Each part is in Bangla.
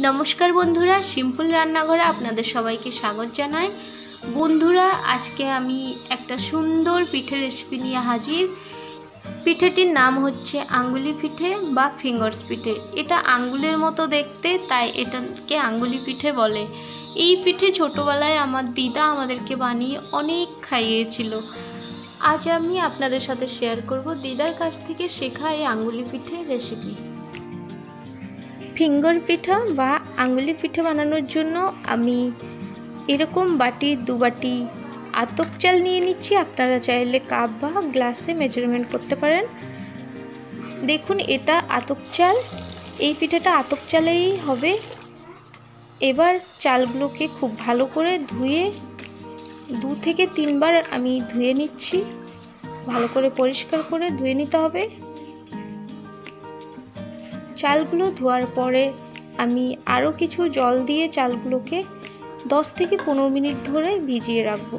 নমস্কার বন্ধুরা, সিম্পল রান্নাঘরে আপনাদের সবাইকে স্বাগত জানাই। বন্ধুরা, আজকে আমি একটা সুন্দর পিঠের রেসিপি নিয়ে হাজির। পিঠেটির নাম হচ্ছে আঙ্গুলি পিঠে বা ফিঙ্গার্স পিঠে। এটা আঙ্গুলের মতো দেখতে, তাই এটাকে আঙ্গুলি পিঠে বলে। এই পিঠে ছোটোবেলায় আমার দিদা আমাদেরকে বানিয়ে অনেক খাইয়েছিল। আজ আমি আপনাদের সাথে শেয়ার করব দিদার কাছ থেকে শেখা এই আঙ্গুলি পিঠে রেসিপি ফিঙ্গার পিঠা বা আঙুলি পিঠা বানানোর জন্য আমি এরকম বাটি, দু বাটি আতক চাল নিয়ে নিচ্ছি। আপনারা চাইলে কাপ বা গ্লাসে মেজারমেন্ট করতে পারেন। দেখুন, এটা আতক চাল। এই পিঠাটা আতক চালেই হবে। এবার চালগুলোকে খুব ভালো করে ধুয়ে দু থেকে তিনবার আমি ধুয়ে নিচ্ছি। ভালো করে পরিষ্কার করে ধুয়ে নিতে হবে। চালগুলো ধোয়ার পরে আমি আরও কিছু জল দিয়ে চালগুলোকে দশ থেকে পনেরো মিনিট ধরে ভিজিয়ে রাখব।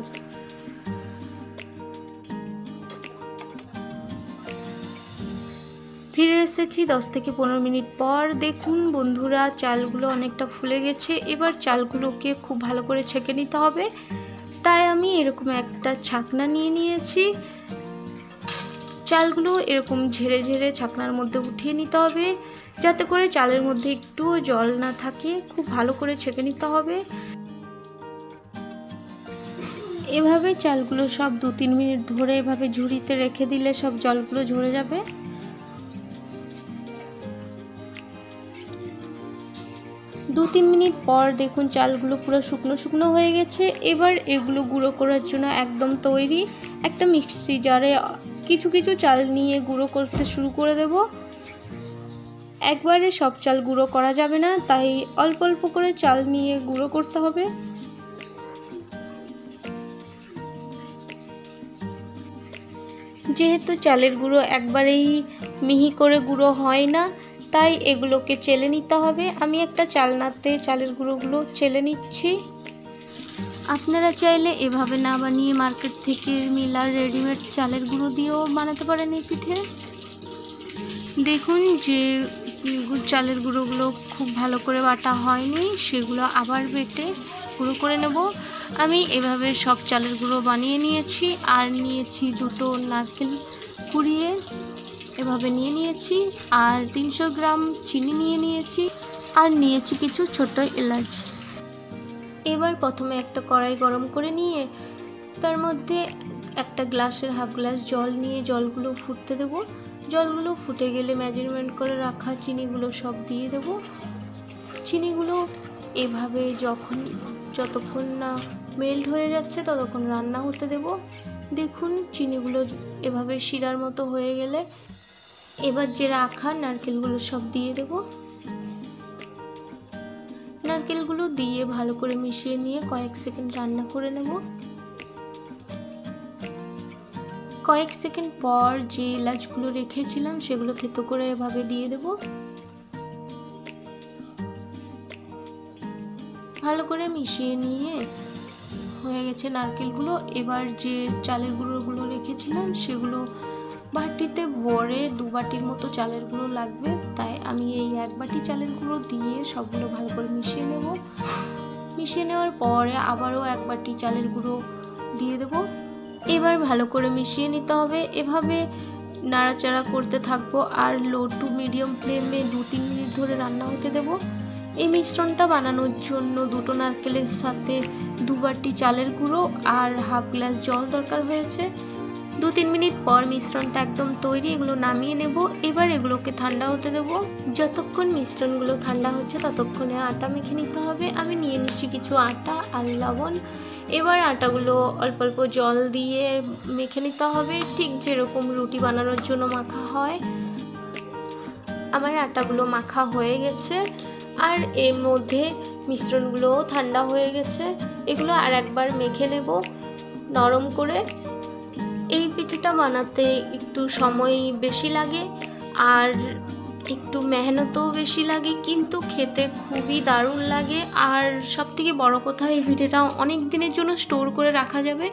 ফিরে এসেছি দশ থেকে পনেরো মিনিট পর। দেখুন বন্ধুরা, চালগুলো অনেকটা ফুলে গেছে। এবার চালগুলোকে খুব ভালো করে ছেঁকে নিতে হবে। তাই আমি এরকম একটা ছাকনা নিয়ে নিয়েছি। চালগুলো এরকম ঝেড়ে ঝেড়ে ছাকনার মধ্যে উঠিয়ে নিতে হবে। যাতে করে চালের মধ্যে একটুও জল না থাকে, খুব ভালো করে ছেঁকে নিতে হবে। এভাবে চালগুলো সব দু তিন মিনিট ধরে এভাবে ঝুড়িতে রেখে দিলে সব জলগুলো ঝরে যাবে। দু তিন মিনিট পর দেখুন চালগুলো পুরো শুকনো শুকনো হয়ে গেছে। এবার এগুলো গুঁড়ো করার জন্য একদম তৈরি একটা মিক্সি জারে কিছু কিছু চাল নিয়ে গুঁড়ো করতে শুরু করে দেব। একবারে সব চাল গুঁড়ো করা যাবে না, তাই অল্প অল্প করে চাল নিয়ে গুঁড়ো করতে হবে। যেহেতু চালের গুঁড়ো একবারেই মিহি করে গুঁড়ো হয় না, তাই এগুলোকে চেলে নিতে হবে। আমি একটা চালনাতে চালের গুঁড়োগুলো চেলে নিচ্ছি। আপনারা চাইলে এভাবে না বানিয়ে মার্কেট থেকে মিলার রেডিমেড চালের গুঁড়ো দিয়েও বানাতে পারেন এই পিঠে। দেখুন যে চালের গুঁড়োগুলো খুব ভালো করে বাটা হয়নি, সেগুলো আবার বেটে গুঁড়ো করে নেব। আমি এভাবে সব চালের গুঁড়ো বানিয়ে নিয়েছি, আর নিয়েছি দুটো নারকেল কুড়িয়ে এভাবে নিয়ে নিয়েছি, আর তিনশো গ্রাম চিনি নিয়ে নিয়েছি, আর নিয়েছি কিছু ছোট এলাচ। এবার প্রথমে একটা কড়াই গরম করে নিয়ে তার মধ্যে একটা গ্লাসের হাফ গ্লাস জল নিয়ে জলগুলো ফুটতে দেব। জলগুলো ফুটে গেলে মেজারমেন্ট করে রাখা চিনিগুলো সব দিয়ে দেব। চিনিগুলো এভাবে যখন যতক্ষণ না মেল্ট হয়ে যাচ্ছে ততক্ষণ রান্না হতে দেব। দেখুন চিনিগুলো এভাবে শিরার মতো হয়ে গেলে এবার যে রাখা নারকেলগুলো সব দিয়ে দেব। নারকেলগুলো দিয়ে ভালো করে মিশিয়ে নিয়ে কয়েক সেকেন্ড রান্না করে নেব। কয়েক সেকেন্ড পর যে এলাচগুলো রেখেছিলাম সেগুলো থেতো করে এভাবে দিয়ে দেব। ভালো করে মিশিয়ে নিয়ে হয়ে গেছে নারকেলগুলো। এবার যে চালের গুঁড়োগুলো রেখেছিলাম সেগুলো বাটিতে ভরে দু বাটির মতো চালের গুঁড়ো লাগবে। তাই আমি এই এক বাটি চালের গুঁড়ো দিয়ে সবগুলো ভালো করে মিশিয়ে নেব। মিশিয়ে নেওয়ার পরে আবারও এক বাটি চালের গুঁড়ো দিয়ে দেব। এবার ভালো করে মিশিয়ে নিতে হবে। এভাবে নাড়াচাড়া করতে থাকব আর লো টু মিডিয়াম ফ্লেমে দু তিন মিনিট ধরে রান্না হতে দেব। এই মিশ্রণটা বানানোর জন্য দুটো নারকেলের সাথে দু বাটি চালের গুঁড়ো আর হাফ গ্লাস জল দরকার হয়েছে। দু তিন মিনিট পর মিশ্রণটা একদম তৈরি, এগুলো নামিয়ে নেব। এবার এগুলোকে ঠান্ডা হতে দেব। যতক্ষণ মিশ্রণগুলো ঠান্ডা হচ্ছে ততক্ষণে আটা মেখে নিতে হবে। আমি নিয়ে নিচ্ছি কিছু আটা আর লবণ। এবার আটাগুলো অল্প অল্প জল দিয়ে মেখে নিতে হবে। ঠিক যেরকম রুটি বানানোর জন্য মাখা হয়। আমার আটাগুলো মাখা হয়ে গেছে। আর এর মধ্যে মিশ্রণগুলোও ঠান্ডা হয়ে গেছে। এগুলো আর একবার মেখে নেব নরম করে। এই পিঠেটা বানাতে একটু সময় বেশি লাগে আর একটু মেহনতও বেশি লাগে, কিন্তু খেতে খুবই দারুণ লাগে। আর সবথেকে বড় কথা, এই পিঠেটা অনেক দিনের জন্য স্টোর করে রাখা যাবে।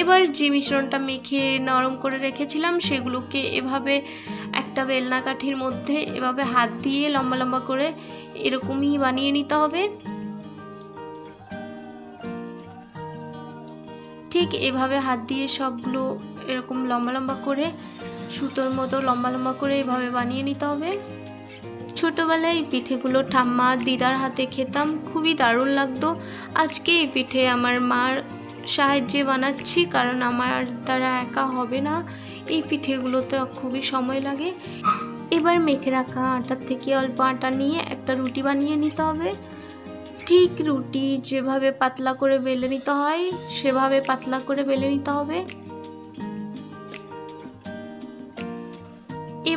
এবার যে মিশ্রণটা মেখে নরম করে রেখেছিলাম, সেগুলোকে এভাবে একটা বেলনা কাঠির মধ্যে এভাবে হাত দিয়ে লম্বা লম্বা করে এরকমই বানিয়ে নিতে হবে। ঠিক এভাবে হাত দিয়ে সবগুলো এরকম লম্বা লম্বা করে, সুতোর মতো লম্বা লম্বা করে এভাবে বানিয়ে নিতে হবে। ছোটোবেলায় এই পিঠেগুলো ঠাম্মা দিদার হাতে খেতাম, খুবই দারুণ লাগতো। আজকে এই পিঠে আমার মার সাহায্যে বানাচ্ছি, কারণ আমার দ্বারা একা হবে না। এই পিঠেগুলোতে খুবই সময় লাগে। এবার মেখে রাখা আটার থেকে অল্প আটা নিয়ে একটা রুটি বানিয়ে নিতে হবে। ঠিক রুটি যেভাবে পাতলা করে বেলে নিতে হয়, সেভাবে পাতলা করে বেলে নিতে হবে।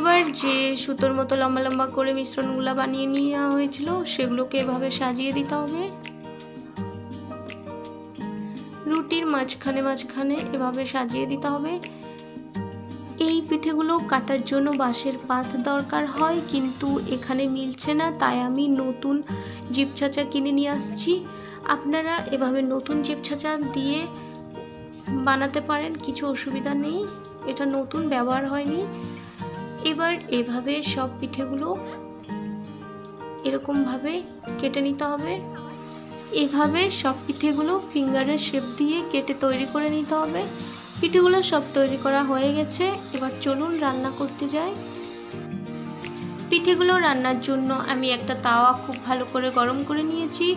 এবার যে সুতোর মতো লম্বা লম্বা করে মিশ্রণগুলো বানিয়ে নেওয়া হয়েছিল, সেগুলোকে এভাবে সাজিয়ে দিতে হবে। রুটির মাঝখানে মাঝখানে এভাবে সাজিয়ে দিতে হবে। এই পিঠেগুলো কাটার জন্য বাঁশের পাত দরকার হয়, কিন্তু এখানে মিলছে না, তাই আমি নতুন জিপ ছাঁচা কিনে নিয়ে আসছি। আপনারা এভাবে নতুন জিপ ছাঁচা দিয়ে বানাতে পারেন, কিছু অসুবিধা নেই। এটা নতুন ব্যবহার হয়নি। এবার এভাবে সব পিঠেগুলো এরকমভাবে কেটে নিতে হবে। এভাবে সব পিঠেগুলো ফিঙ্গারের শেপ দিয়ে কেটে তৈরি করে নিতে হবে। পিঠেগুলো সব তৈরি করা হয়ে গেছে। এবার চলুন রান্না করতে যাই। পিঠেগুলো রান্নার জন্য আমি একটা তাওয়া খুব ভালো করে গরম করে নিয়েছি।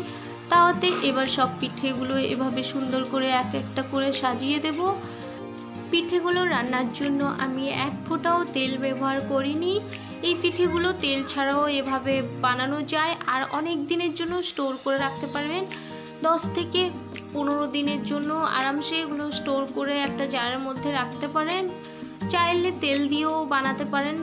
তাওয়াতে এবার সব পিঠেগুলো এভাবে সুন্দর করে এক একটা করে সাজিয়ে দেব। পিঠেগুলো রান্নার জন্য আমি এক ফোঁটাও তেল ব্যবহার করিনি। এই পিঠেগুলো তেল ছাড়াও এভাবে বানানো যায় আর অনেক দিনের জন্য স্টোর করে রাখতে পারবেন। দশ থেকে পনেরো দিনের জন্য আরামসে এগুলো স্টোর করে একটা জারের মধ্যে রাখতে পারেন। চাইলে তেল দিয়েও বানাতে পারেন।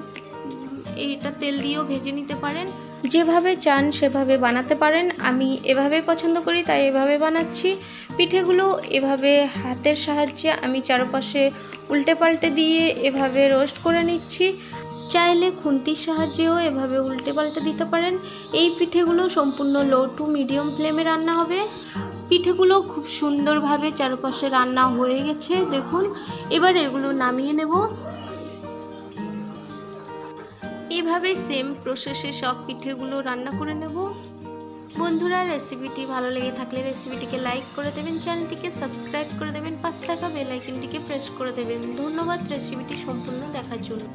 এটা তেল দিয়েও ভেজে নিতে পারেন। যেভাবে চান সেভাবে বানাতে পারেন। আমি এভাবে পছন্দ করি, তাই এভাবে বানাচ্ছি। পিঠেগুলো এভাবে হাতের সাহায্যে আমি চারপাশে উল্টে পাল্টে দিয়ে এভাবে রোস্ট করে নিচ্ছি। চাইলে খুন্তির সাহায্যেও এভাবে উল্টে পাল্টে দিতে পারেন। এই পিঠেগুলো সম্পূর্ণ লো টু মিডিয়াম ফ্লেমে রান্না হবে। পিঠেগুলো খুব সুন্দরভাবে চারপাশে রান্না হয়ে গেছে, দেখুন। এবার এগুলো নামিয়ে নেব। এভাবে সেম প্রসেসে সব পিঠেগুলো রান্না করে নেব। বন্ধুরা রেসিপিটি ভালো লেগে থাকলে রেসিপিটিকে লাইক করে দেবেন চ্যানেলটিকে সাবস্ক্রাইব করে দেবেন পাঁচ টাকা বেল আইকনটিকে প্রেস করে দেবেন। ধন্যবাদ রেসিপিটি সম্পূর্ণ দেখার জন্য।